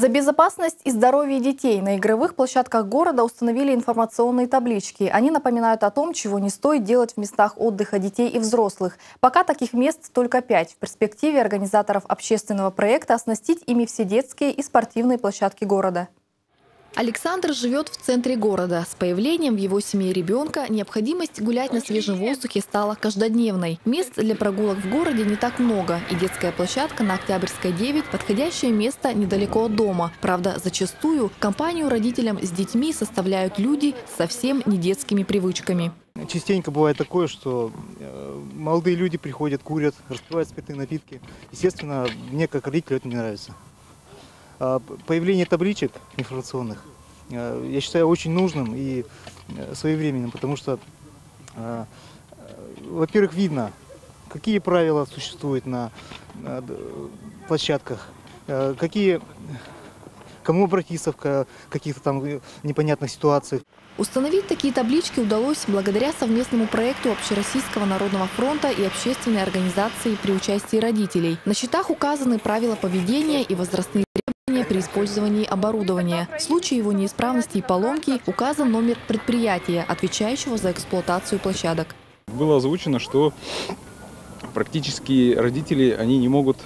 За безопасность и здоровье детей на игровых площадках города установили информационные таблички. Они напоминают о том, чего не стоит делать в местах отдыха детей и взрослых. Пока таких мест только пять. В перспективе организаторов общественного проекта оснастить ими все детские и спортивные площадки города. Александр живет в центре города. С появлением в его семье ребенка необходимость гулять на свежем воздухе стала каждодневной. Мест для прогулок в городе не так много. И детская площадка на Октябрьской 9 – подходящее место недалеко от дома. Правда, зачастую компанию родителям с детьми составляют люди с совсем не детскими привычками. Частенько бывает такое, что э, молодые люди приходят, курят, распивают спиртные напитки. Естественно, мне как родителю это не нравится. А, появление табличек информационных э, я считаю очень нужным и э, своевременным, потому что, э, во-первых, видно, какие правила существуют на площадках, какие кому обратиться в каких-то там непонятных ситуациях. Установить такие таблички удалось благодаря совместному проекту Общероссийского народного фронта и общественной организации при участии родителей. На счетах указаны правила поведения и возрастные при использовании оборудования. В случае его неисправности и поломки указан номер предприятия, отвечающего за эксплуатацию площадок. Было озвучено, что практически родители они не могут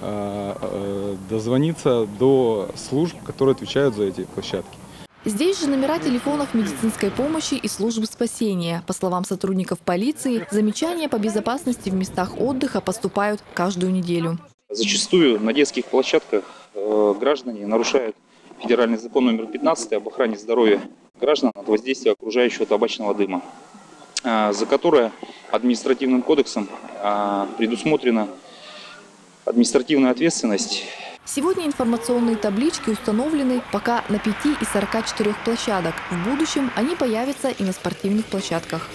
а, а, дозвониться до служб, которые отвечают за эти площадки. Здесь же номера телефонов медицинской помощи и службы спасения. По словам сотрудников полиции, замечания по безопасности в местах отдыха поступают каждую неделю. Зачастую на детских площадках граждане нарушают федеральный закон номер 15 об охране здоровья граждан от воздействия окружающего табачного дыма, э, за которое административным кодексом э, предусмотрена административная ответственность. Сегодня информационные таблички установлены пока на 5 из 44 площадок. В будущем они появятся и на спортивных площадках.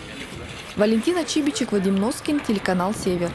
Валентина Чибичек, Вадим Носкин, телеканал «Север».